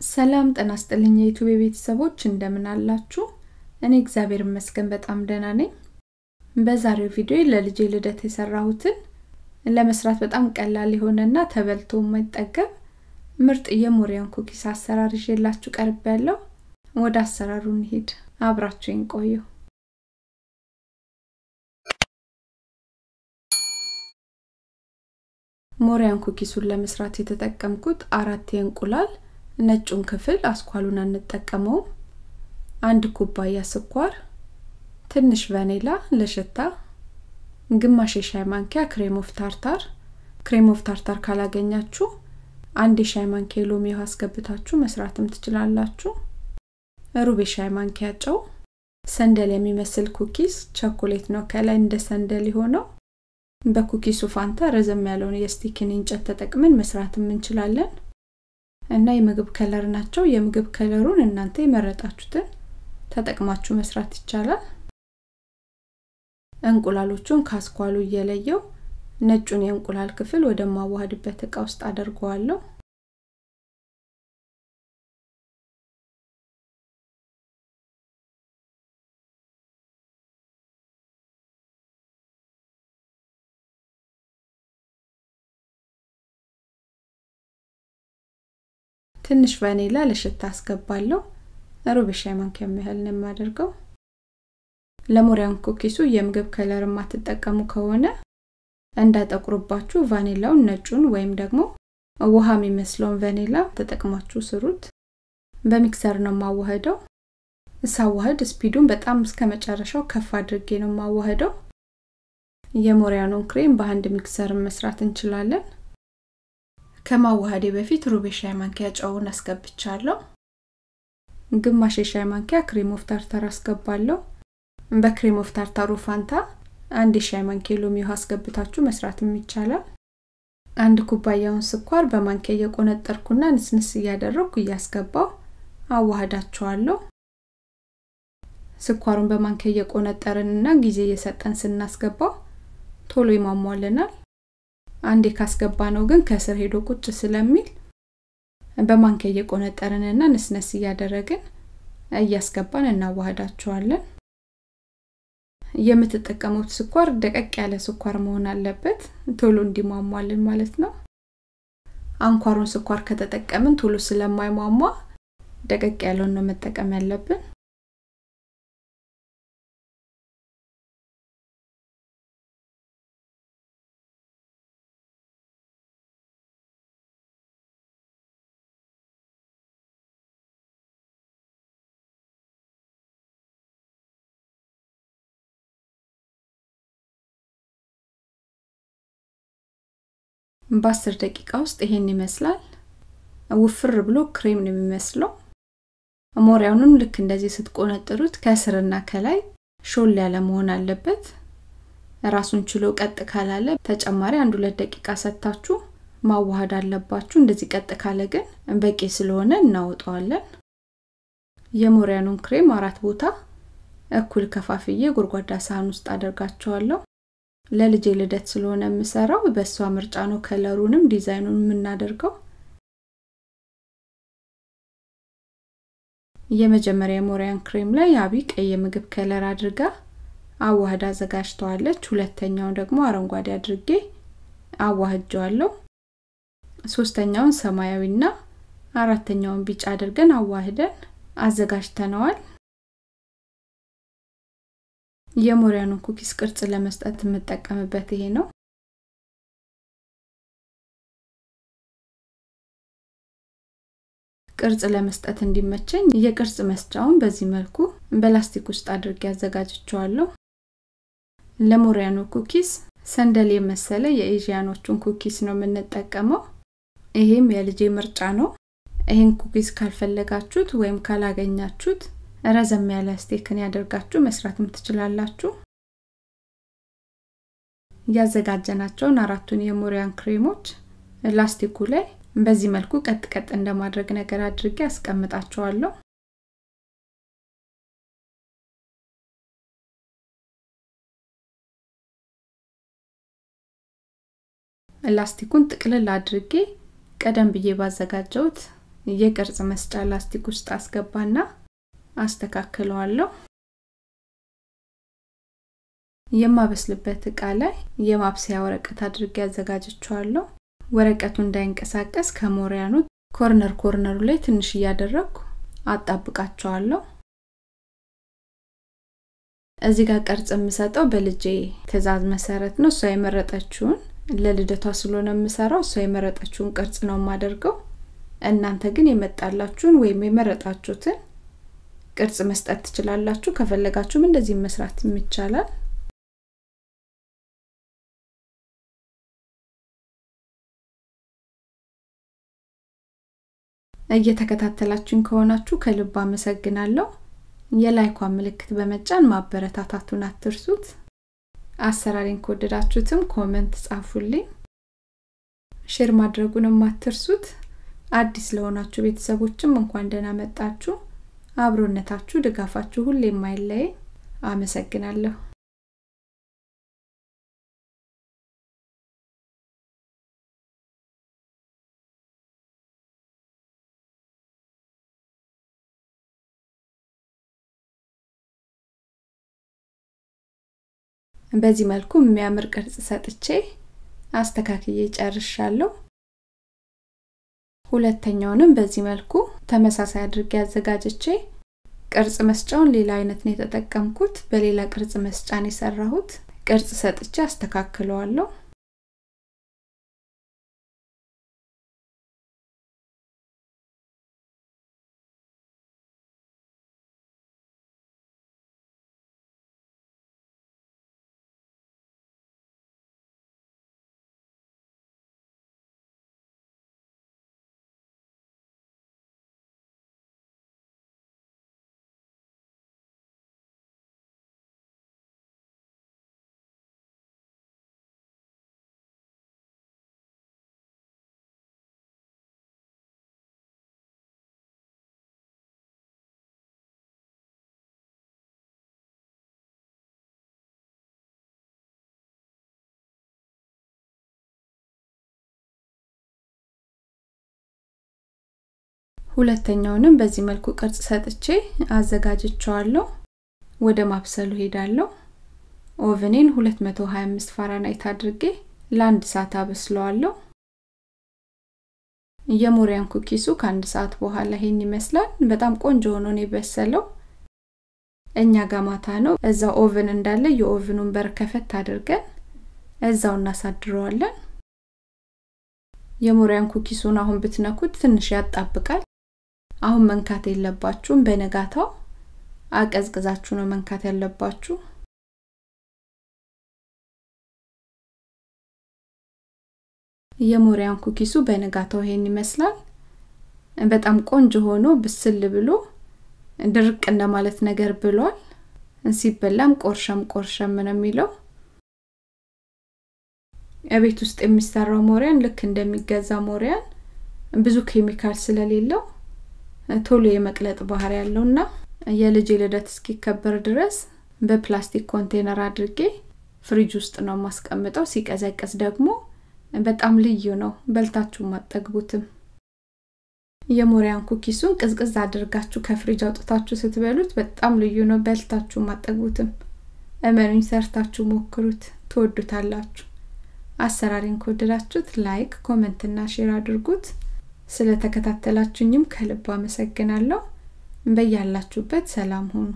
ሰላም ጤና ይስጥልኝ የዩቲዩብ ቤተሰቦች እንደምን አላችሁ? እኔ እግዚአብሔር ይመስገን በጣም ደህና ነኝ። በዛሬው ቪዲዮ ለልጄ ልደት የሰራሁትን ለመስራት በጣም ቀላል የሆነና ተበልቶ የማይጠገብ ምርጥ የሞሪያን ኩኪስ አሰራር ይዤላችሁ ቀርብ ወደ አሰራሩ እንሂድ። አብራችሁን ቆዩ። ሞሪያን cookies ኡን ለመስራት የተጠቀምኩት አራት የእንቁላል ነጩን ክፍል አስኳሉን አንጠቀመውም። አንድ ኩባያ ስኳር፣ ትንሽ ቫኒላ ለሽታ፣ ግማሽ የሻይ ማንኪያ cream of tartar። cream of tartar ካላገኛችሁ አንድ የሻይ ማንኪያ ሎሚ ውሃ አስገብታችሁ መስራትም ትችላላችሁ። ሩብ የሻይ ማንኪያ ጨው፣ ሰንደል የሚመስል cookies ቸኮሌት ነው ከላይ እንደ ሰንደል የሆነው። በኩኪሱ ፋንታ ረዘም ያለውን የስቲክን እንጨት ተጠቅመን መስራትም እንችላለን። እና የምግብ ከለር ናቸው። የምግብ ከለሩን እናንተ የመረጣችሁትን ተጠቅማችሁ መስራት ይቻላል። እንቁላሎቹን ካስኳሉ እየለየው ነጩን የእንቁላል ክፍል ወደ ማዋሃድበት እቃ ውስጥ አደርገዋለሁ። ትንሽ ቫኒላ ለሽታ አስገባለሁ። ሩብ ሻይ ማንኪያ ያህል ነው የማደርገው። ለሞሪያን cookies ኡ የምግብ color የማትጠቀሙ ከሆነ እንዳጠቁርባችሁ ቫኒላውን ነጩን ወይም ደግሞ ውሃ የሚመስለውን ቫኒላ ተጠቅማችሁ ስሩት። በ mixer ነው የማዋህደው። ሳዋህድ speed ኡን በጣም እስከ መጨረሻው ከፍ አድርጌ ነው የማዋህደው። የሞሪያኑን ክሬም በአንድ mixer መስራት እንችላለን። ከማዋሃዴ በፊት ሩብ የሻይ ማንኪያ ጨውን አስገብቻለሁ። ግማሽ የሻይ ማንኪያ cream of tartar አስገባለሁ። በ cream of tartar ኡ ፋንታ አንድ የሻይ ማንኪያ ሎሚ ውሃ አስገብታችሁ መስራትም ይቻላል። አንድ ኩባያውን ስኳር በማንኪያ እየቆነጠርኩና ንስንስ እያደረግኩ እያስገባው አዋህዳቸዋለሁ። ስኳሩን በማንኪያ እየቆነጠርንና ጊዜ እየሰጠን ስናስገባው ቶሎ ይሟሟልናል። አንዴ ካስገባ ነው ግን ከስር ሄዶ ቁጭ ስለሚል በማንኪያ እየቆነጠርንና ንስነስ እያደረግን እያስገባን እናዋህዳቸዋለን። የምትጠቀሙት ስኳር ደቀቅ ያለ ስኳር መሆን አለበት፣ ቶሎ እንዲሟሟልን ማለት ነው። አንኳሩን ስኳር ከተጠቀምን ቶሎ ስለማይሟሟ ደቀቅ ያለውን ነው መጠቀም ያለብን። በአስር ደቂቃ ውስጥ ይሄን ይመስላል። ውፍር ብሎ ክሬም ነው የሚመስለው። ሞሪያውንም ልክ እንደዚህ ስትቆነጥሩት ከስርና ከላይ ሾል ያለ መሆን አለበት። ራሱን ችሎ ቀጥ ካላለ ተጨማሪ አንድ ሁለት ደቂቃ ሰጥታችሁ ማዋሃድ አለባችሁ። እንደዚህ ቀጥ ካለ ግን በቂ ስለሆነ እናወጣዋለን። የሞሪያኑን ክሬም አራት ቦታ እኩል ከፋፍዬ ጎድጓዳ ሳህን ውስጥ አደርጋቸዋለሁ። ለልጄ ልደት ስለሆነ የምሰራው በእሷ ምርጫ ነው color ኡንም ዲዛይኑን የምናደርገው። የመጀመሪያ የሞሪያን ክሬም ላይ አቢ ቀይ የምግብ color አድርጋ አዋህዳ አዘጋጅተዋለች። ሁለተኛውን ደግሞ አረንጓዴ አድርጌ አዋህጀዋለሁ። ሶስተኛውን ሰማያዊና አራተኛውን ቢጫ አድርገን አዋህደን አዘጋጅተነዋል። የሞሪያኑን ኩኪስ ቅርጽ ለመስጠት የምጠቀምበት ይሄ ነው። ቅርጽ ለመስጠት እንዲመቸኝ የቅርጽ መስጫውን በዚህ መልኩ በላስቲክ ውስጥ አድርጌ አዘጋጅቸዋለሁ። ለሞሪያኑ ኩኪስ ሰንደል የመሰለ የኤዥያኖቹን ኩኪስ ነው የምንጠቀመው። ይሄም የልጄ ምርጫ ነው። ይሄን ኩኪስ ካልፈለጋችሁት ወይም ካላገኛችሁት ረዘም ያለ stick አድርጋችሁ መስራትም ትችላላችሁ። ያዘጋጀናቸውን አራቱን የሞሪያን ክሬሞች ላስቲኩ ላይ በዚህ መልኩ ቀጥ ቀጥ እንደማድረግ ነገር አድርጌ አስቀምጣቸዋለሁ። ላስቲኩን ጥቅልል አድርጌ ቀደም ብዬ ባዘጋጀውት የቅርጽ መስጫ ላስቲክ ውስጥ አስገባና አስተካክለዋለሁ። የማበስልበት እቃ ላይ የማብሰያ ወረቀት አድርጌ አዘጋጅቸዋለሁ። ወረቀቱ እንዳይንቀሳቀስ ከሞሪያኑ ኮርነር ኮርነሩ ላይ ትንሽ እያደረግኩ አጣብቃቸዋለሁ። እዚህ ጋር ቅርጽ የምሰጠው በልጄ ትዕዛዝ መሰረት ነው። እሷ የመረጠችውን ለልደቷ ስለሆነ የምሰራው እሷ የመረጠችውን ቅርጽ ነው የማደርገው። እናንተ ግን የመጣላችሁን ወይም የመረጣችሁትን ቅርጽ መስጠት ትችላላችሁ። ከፈለጋችሁም እንደዚህ መስራት ይቻላል። እየተከታተላችሁኝ ከሆናችሁ ከልብ አመሰግናለሁ። የላይኳን ምልክት በመጫን ማበረታታቱን አትርሱት። አሰራሬን ከወደዳችሁትም comment ጻፉልኝ። share ማድረጉንም አትርሱት። አዲስ ለሆናችሁ ቤተሰቦችም እንኳን ደህና መጣችሁ። አብሮነታችሁ፣ ድጋፋችሁ ሁሌ የማይለይ አመሰግናለሁ። በዚህ መልኩ የሚያምር ቅርጽ ሰጥቼ አስተካክዬ ጨርሻለሁ። ሁለተኛውንም በዚህ መልኩ ተመሳሳይ አድርጌ አዘጋጅቼ ቅርጽ መስጫውን ሌላ አይነት ነው የተጠቀምኩት። በሌላ ቅርጽ መስጫን የሰራሁት ቅርጽ ሰጥቼ አስተካክለዋለሁ። ሁለተኛውንም በዚህ መልኩ ቅርጽ ሰጥቼ አዘጋጅቸዋለሁ። ወደ ማብሰሉ ሄዳለሁ። oven ኤን 225 ፋራናይት አድርጌ ለአንድ ሰዓት አበስለዋለሁ። የሞሪያን cookies ኡ ከአንድ ሰዓት በኋላ ይሄን ይመስላል። በጣም ቆንጆ ሆኖ ነው የበሰለው። እኛ ጋር ማታ ነው። እዛው oven እንዳለ የ oven ኡን በር ከፈት አድርገን እዛው እናሳድረዋለን። የሞሪያን ኩኪሱን አሁን ብትነኩት ትንሽ ያጣብቃል። አሁን መንካት የለባችሁም። በነጋታው አቀዝቅዛችሁ ነው መንካት ያለባችሁ። የሞሪያን ኩኪሱ በነጋታው ይሄን ይመስላል። በጣም ቆንጆ ሆኖ ብስል ብሎ ድርቅ እንደማለት ነገር ብሏል። ሲበላም ቆርሸም ቆርሸም ነው የሚለው። እቤት ውስጥ የሚሰራው ሞሪያን ልክ እንደሚገዛ ሞሪያን ብዙ ኬሚካል ስለሌለው ቶሎ የመቅለጥ ባህሪ ያለውና የልጅ ልደት እስኪከበር ድረስ በፕላስቲክ ኮንቴነር አድርጌ ፍሪጅ ውስጥ ነው ማስቀምጠው። ሲቀዘቅዝ ደግሞ በጣም ልዩ ነው። በልታችሁ አጠግቡትም። የሞሪያን cookies ኡን ቅዝቅዝ አድርጋችሁ ከፍሪጅ አውጥታችሁ ስትበሉት በጣም ልዩ ነው። በልታችሁ አጠግቡትም። እመኑኝ፣ ሰርታችሁ ሞክሩት፣ ትወዱታላችሁ። አሰራሬን ከወደዳችሁት like፣ comment እና share አድርጉት። ስለተከታተላችሁኝም ከልብ አመሰግናለሁ። በያላችሁበት ሰላም ሁኑ።